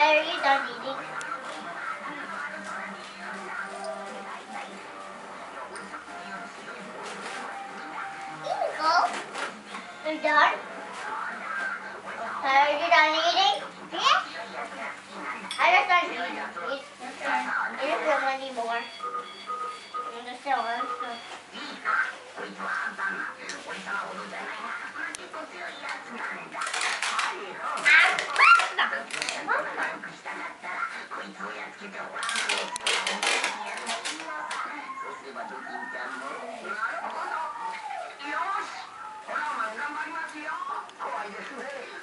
Are you done eating? Go. You're done? Are you done eating? Yeah. I just done eating. Eat. You don't feel anymore. You just don't want to. し。ほら、怖いですね